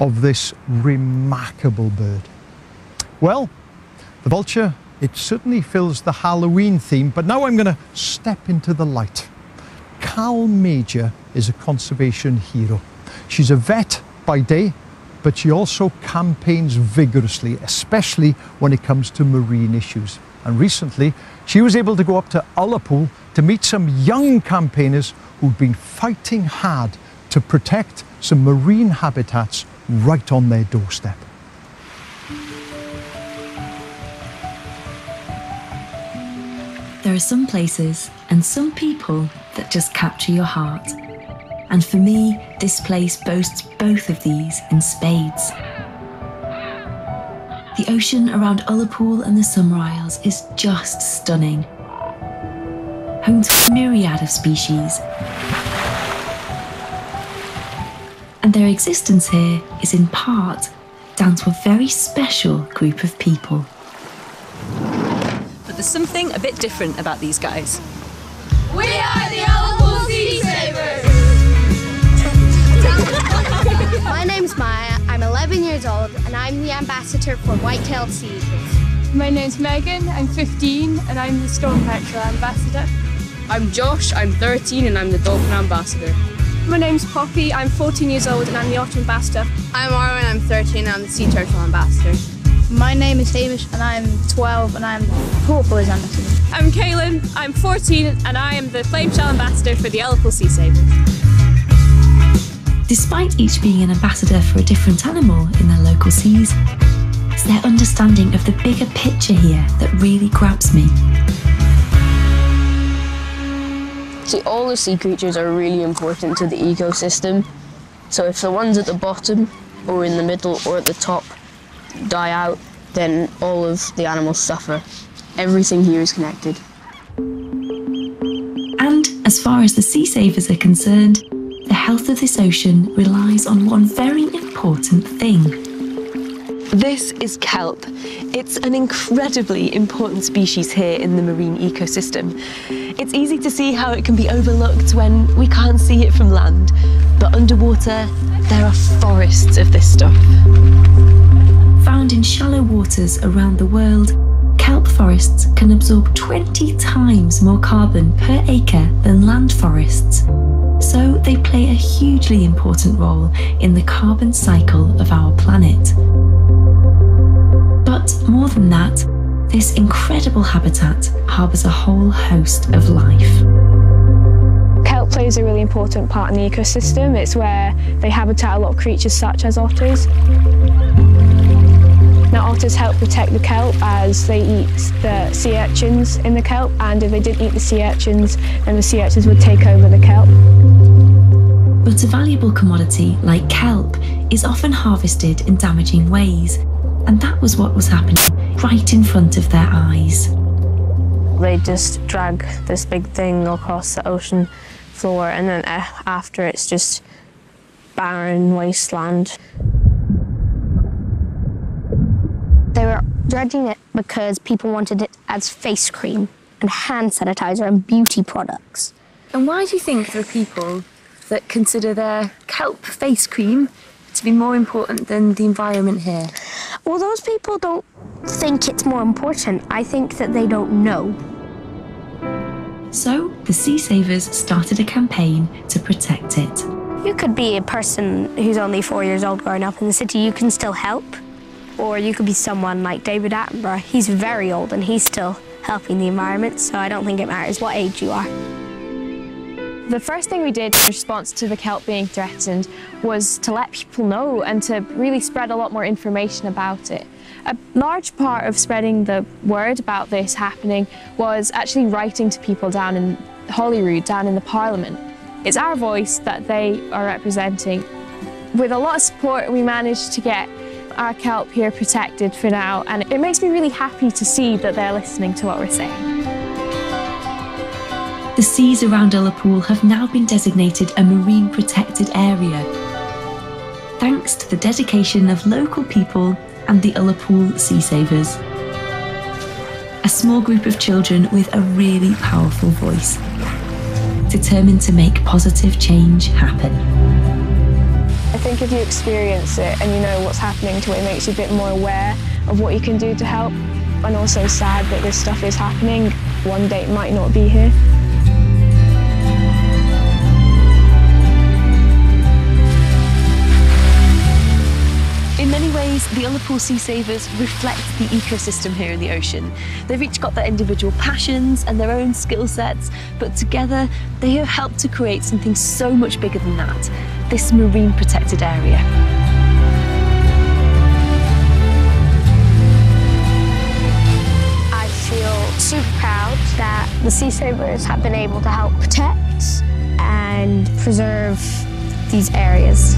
of this remarkable bird? Well, the vulture, it certainly fills the Halloween theme, but now I'm going to step into the light. Cal Major is a conservation hero. She's a vet by day, but she also campaigns vigorously, especially when it comes to marine issues. And recently, she was able to go up to Ullapool to meet some young campaigners who've been fighting hard to protect some marine habitats right on their doorstep. There are some places and some people that just capture your heart. And for me, this place boasts both of these in spades. The ocean around Ullapool and the Summer Isles is just stunning. Home to a myriad of species. And their existence here is in part down to a very special group of people. But there's something a bit different about these guys. We are the Ullapool Sea Savers! My name's Maya, I'm 11 years old, and I'm the ambassador for Whitetail Sea My name's Megan, I'm 15, and I'm the Storm Petrel ambassador. I'm Josh, I'm 13, and I'm the Dolphin ambassador. My name's Poppy, I'm 14 years old, and I'm the Otter ambassador. I'm Arwen, I'm 13, and I'm the Sea Turtle ambassador. My name is Hamish, and I'm 12, and I'm the Porpoise ambassador. I'm Kaylin, I'm 14, and I am the Flame Shell ambassador for the Ullapool Sea Savers. Despite each being an ambassador for a different animal in their local seas, it's their understanding of the bigger picture here that really grabs me. See, all the sea creatures are really important to the ecosystem. So if the ones at the bottom, or in the middle, or at the top die out, then all of the animals suffer. Everything here is connected. And as far as the sea savers are concerned, the health of this ocean relies on one very important thing. This is kelp. It's an incredibly important species here in the marine ecosystem. It's easy to see how it can be overlooked when we can't see it from land, but underwater, there are forests of this stuff. Found in shallow waters around the world, kelp forests can absorb 20 times more carbon per acre than land forests. So they play a hugely important role in the carbon cycle of our planet. This incredible habitat harbours a whole host of life. Kelp plays a really important part in the ecosystem. It's where they habitat a lot of creatures such as otters. Now otters help protect the kelp as they eat the sea urchins in the kelp and if they didn't eat the sea urchins then the sea urchins would take over the kelp. But a valuable commodity like kelp is often harvested in damaging ways and that was what was happening right in front of their eyes. They just drag this big thing across the ocean floor and then eh, after it's just barren wasteland. They were dredging it because people wanted it as face cream and hand sanitizer and beauty products. And why do you think there are people that consider their kelp face cream to be more important than the environment here? Well, those people don't think it's more important. I think that they don't know. So, the Sea Savers started a campaign to protect it. You could be a person who's only four years old growing up in the city, you can still help. Or you could be someone like David Attenborough. He's very old and he's still helping the environment, so I don't think it matters what age you are. The first thing we did in response to the kelp being threatened was to let people know and to really spread a lot more information about it. A large part of spreading the word about this happening was actually writing to people down in Holyrood, down in the Parliament. It's our voice that they are representing. With a lot of support, we managed to get our kelp here protected for now, and it makes me really happy to see that they're listening to what we're saying. The seas around Ullapool have now been designated a marine protected area. Thanks to the dedication of local people and the Ullapool Sea Savers. A small group of children with a really powerful voice, determined to make positive change happen. I think if you experience it and you know what's happening to it, it makes you a bit more aware of what you can do to help. And also sad that this stuff is happening. One day it might not be here. Ullapool Sea Savers reflect the ecosystem here in the ocean. They've each got their individual passions and their own skill sets, but together they have helped to create something so much bigger than that, this marine protected area. I feel super proud that the Sea Savers have been able to help protect and preserve these areas.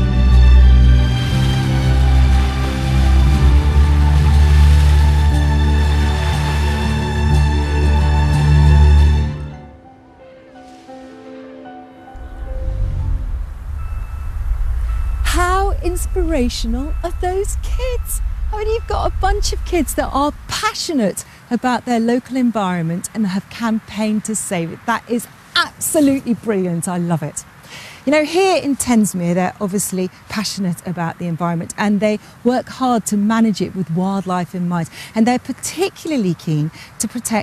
Inspirational are those kids? I mean, you've got a bunch of kids that are passionate about their local environment and have campaigned to save it. That is absolutely brilliant. I love it. You know, here in Tensmere, they're obviously passionate about the environment and they work hard to manage it with wildlife in mind. And they're particularly keen to protect